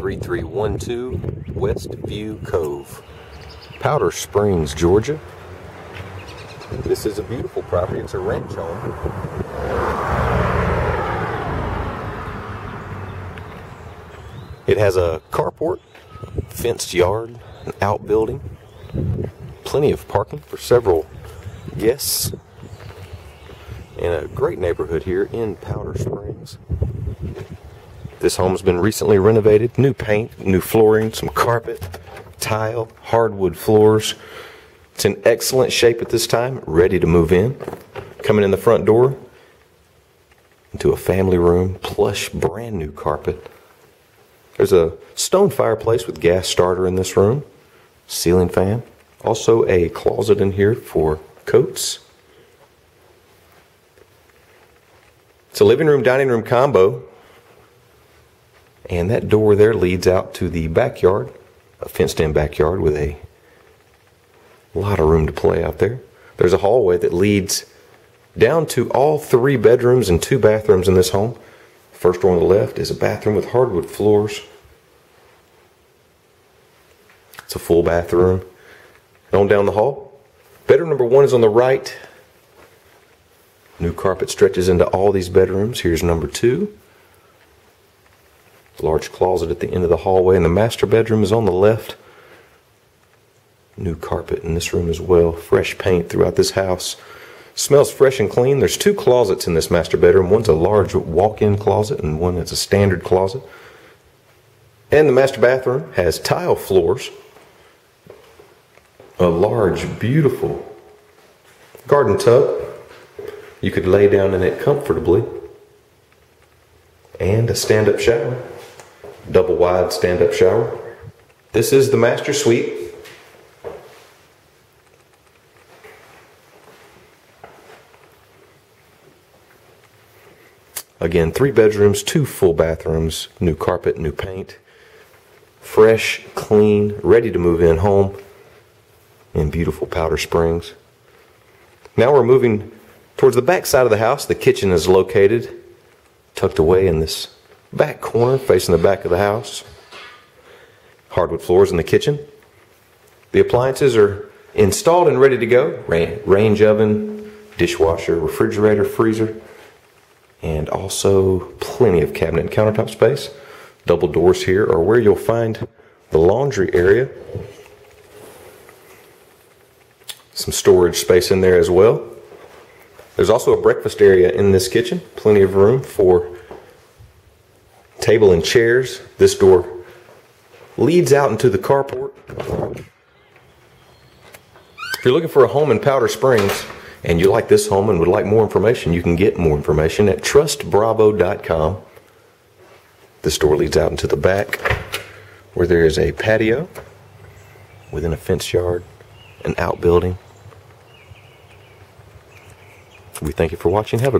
3312 Westview Cove, Powder Springs, Georgia. This is a beautiful property. It's a ranch home. It has a carport, fenced yard, an outbuilding, plenty of parking for several guests, and a great neighborhood here in Powder Springs. This home's been recently renovated, new paint, new flooring, some carpet, tile, hardwood floors. It's in excellent shape at this time, ready to move in. Coming in the front door into a family room, plush, brand new carpet. There's a stone fireplace with gas starter in this room, ceiling fan. Also a closet in here for coats. It's a living room, dining room combo. And that door there leads out to the backyard, a fenced in backyard with a lot of room to play out there. There's a hallway that leads down to all three bedrooms and two bathrooms in this home. First door on the left is a bathroom with hardwood floors. It's a full bathroom. And on down the hall, bedroom number one is on the right. New carpet stretches into all these bedrooms. Here's number two large closet at the end of the hallway, and the master bedroom is on the left. New carpet in this room as well. Fresh paint throughout this house. Smells fresh and clean. There's two closets in this master bedroom. One's a large walk-in closet and one that's a standard closet. And the master bathroom has tile floors. A large, beautiful garden tub. You could lay down in it comfortably. And a stand-up shower double wide stand up shower. This is the master suite. Again, three bedrooms, two full bathrooms, new carpet, new paint. Fresh, clean, ready to move in home in beautiful Powder Springs. Now we're moving towards the back side of the house. The kitchen is located tucked away in this back corner facing the back of the house. Hardwood floors in the kitchen. The appliances are installed and ready to go. Range oven, dishwasher, refrigerator, freezer, and also plenty of cabinet and countertop space. Double doors here are where you'll find the laundry area. Some storage space in there as well. There's also a breakfast area in this kitchen. Plenty of room for table and chairs. This door leads out into the carport. If you're looking for a home in Powder Springs and you like this home and would like more information, you can get more information at trustbravo.com. This door leads out into the back where there is a patio within a fenced yard, an outbuilding. We thank you for watching. Have a